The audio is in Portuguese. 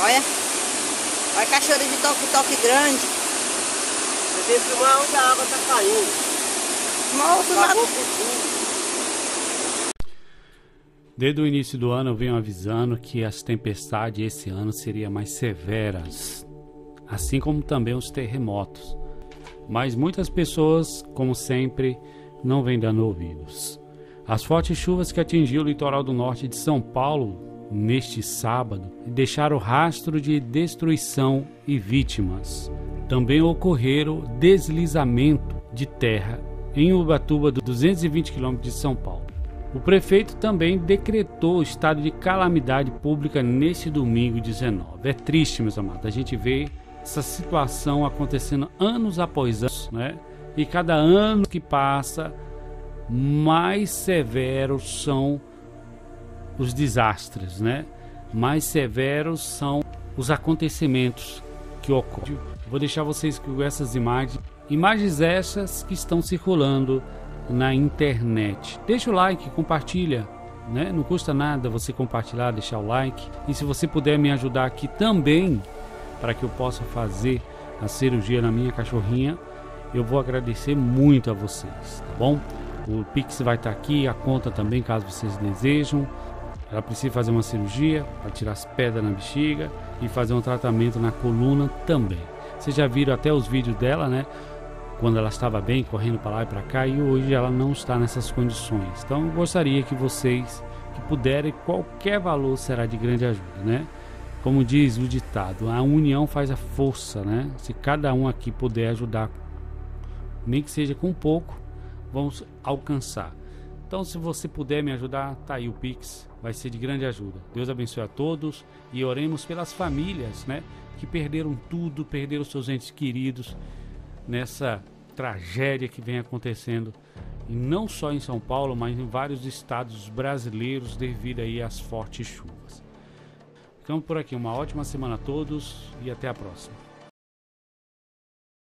Olha. Olha a cachoeira de toque-toque grande. Você tem que filmar onde a água tá caindo. Acabou por tudo. Desde o início do ano eu venho avisando que as tempestades esse ano seriam mais severas, assim como também os terremotos. Mas muitas pessoas, como sempre, não vêm dando ouvidos. As fortes chuvas que atingiram o litoral do norte de São Paulo neste sábado deixaram rastro de destruição e vítimas. Também ocorreram deslizamento de terra em Ubatuba, 220 km de São Paulo. O prefeito também decretou estado de calamidade pública neste domingo 19. É triste, meus amados, a gente vê essa situação acontecendo anos após anos, né? E cada ano que passa, mais severos são os desastres, né? Mais severos são os acontecimentos que ocorrem. Vou deixar vocês com essas imagens, imagens essas que estão circulando na internet. Deixa o like, compartilha, né? Não custa nada você compartilhar, deixar o like. E se você puder me ajudar aqui também, para que eu possa fazer a cirurgia na minha cachorrinha, eu vou agradecer muito a vocês, tá bom? O Pix vai estar aqui, a conta também, caso vocês desejam. Ela precisa fazer uma cirurgia para tirar as pedras na bexiga e fazer um tratamento na coluna também. Vocês já viram até os vídeos dela, né? Quando ela estava bem, correndo para lá e para cá, e hoje ela não está nessas condições. Então, eu gostaria que vocês que puderem, qualquer valor será de grande ajuda, né? Como diz o ditado, a união faz a força, né? Se cada um aqui puder ajudar, nem que seja com pouco, vamos alcançar. Então, se você puder me ajudar, tá aí o Pix, vai ser de grande ajuda. Deus abençoe a todos e oremos pelas famílias, né, que perderam tudo, perderam seus entes queridos nessa tragédia que vem acontecendo, e não só em São Paulo, mas em vários estados brasileiros devido aí às fortes chuvas. Ficamos por aqui, uma ótima semana a todos e até a próxima.